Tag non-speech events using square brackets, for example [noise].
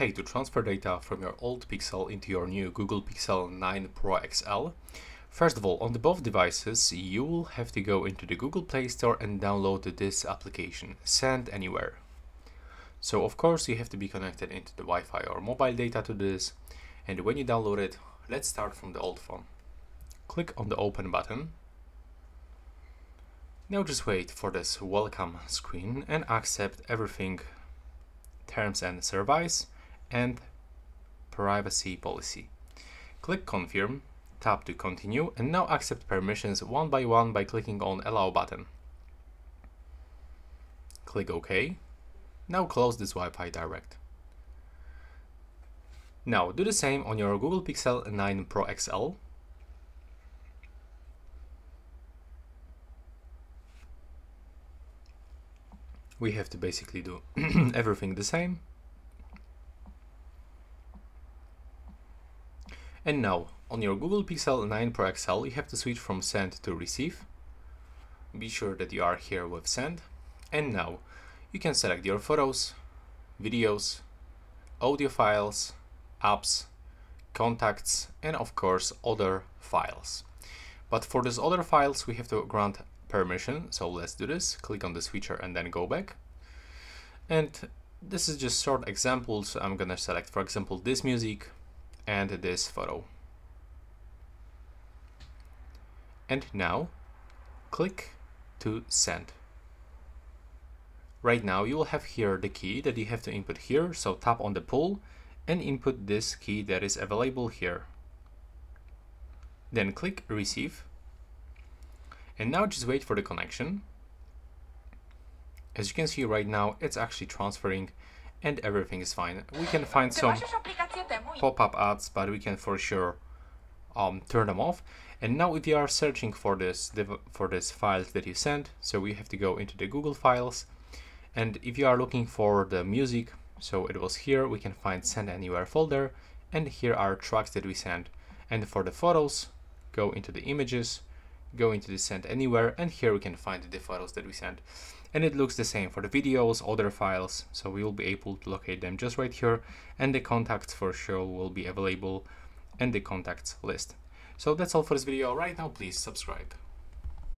Hey, to transfer data from your old Pixel into your new Google Pixel 9 Pro XL, first of all, on the both devices, you will have to go into the Google Play Store and download this application, Send Anywhere. So of course you have to be connected into the Wi-Fi or mobile data to this, and when you download it, let's start from the old phone. Click on the open button. Now just wait for this welcome screen and accept everything terms and service and privacy policy. Click confirm, tap to continue and now accept permissions one by one by clicking on allow button. Click OK. Now close this Wi-Fi direct. Now do the same on your Google Pixel 9 Pro XL. We have to basically do [clears throat] everything the same. And now, on your Google Pixel 9 Pro XL, you have to switch from send to receive. Be sure that you are here with send. And now, you can select your photos, videos, audio files, apps, contacts, and of course, other files. But for these other files, we have to grant permission. So let's do this. Click on the switcher and then go back. And this is just short examples. I'm gonna select, for example, this music, and this photo. And now click to send. Right now you will have here the key that you have to input here, so tap on the pull and input this key that is available here. Then click receive and now just wait for the connection. As you can see right now it's actually transferring and everything is fine. We can find some pop-up ads, but we can for sure um, turn them off. And now if you are searching for this for this files that you sent, so we have to go into the Google files. And if you are looking for the music, so it was here, we can find send anywhere folder. And here are tracks that we sent. And for the photos, go into the images, go into the send anywhere, and here we can find the photos that we sent and it looks the same for the videos, other files, so we will be able to locate them just right here, and the contacts for sure will be available and the contacts list. So that's all for this video. Right now, please subscribe.